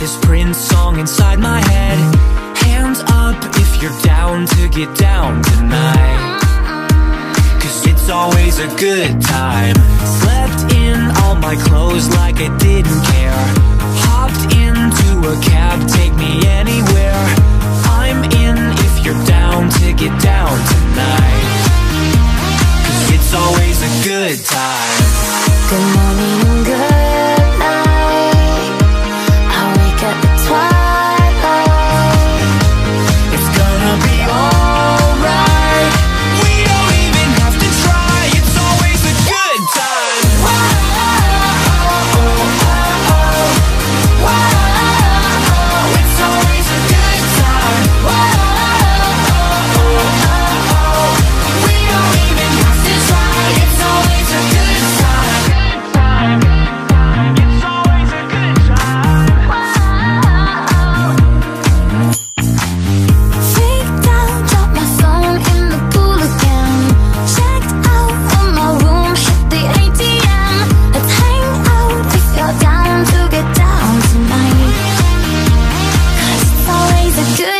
this Prince song inside my head. Hands up if you're down to get down tonight. Cause it's always a good time. Slept in all my clothes like I didn't care. Could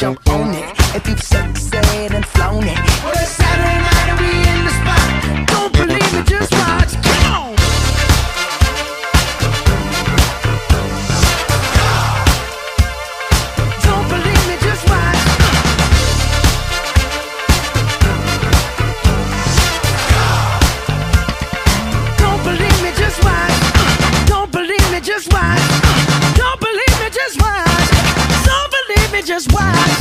jump on it. If you've sexed and flown it. just why.